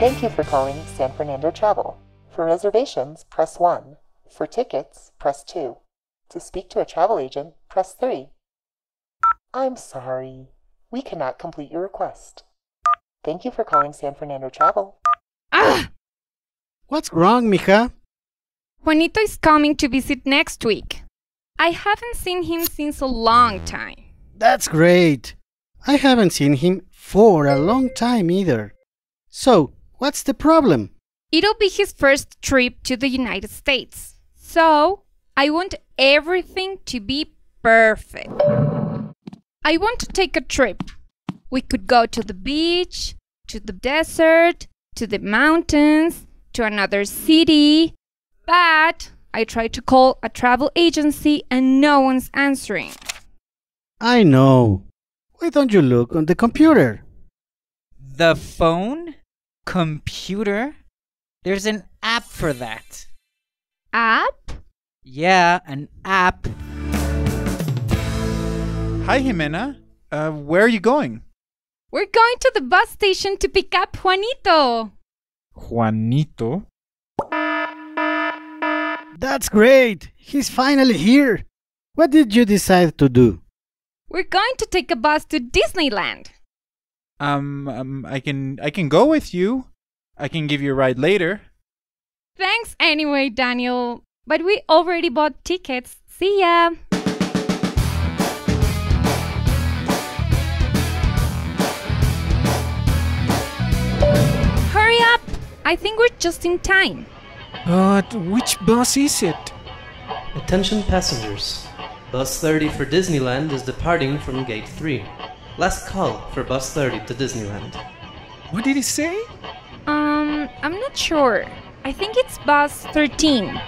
Thank you for calling San Fernando Travel. For reservations, press 1. For tickets, press 2. To speak to a travel agent, press 3. I'm sorry. We cannot complete your request. Thank you for calling San Fernando Travel. Ah! What's wrong, mija? Juanito is coming to visit next week. I haven't seen him since a long time. That's great. I haven't seen him for a long time either. So, what's the problem? It'll be his first trip to the United States. So, I want everything to be perfect. I want to take a trip. We could go to the beach, to the desert, to the mountains, to another city. But I tried to call a travel agency and no one's answering. I know. Why don't you look on the computer? The phone? Computer? There's an app for that. App? Yeah, an app. Hi, Jimena. Uh, where are you going? We're going to the bus station to pick up Juanito. Juanito? That's great. He's finally here. What did you decide to do? We're going to take a bus to Disneyland. Um, um, I can I can go with you. I can give you a ride later. Thanks anyway, Daniel. But we already bought tickets. See ya. Hurry up! I think we're just in time. But which bus is it? Attention passengers. Bus 30 for Disneyland is departing from Gate 3. Last call for Bus 30 to Disneyland. What did he say? Um, I'm not sure. I think it's bus 13.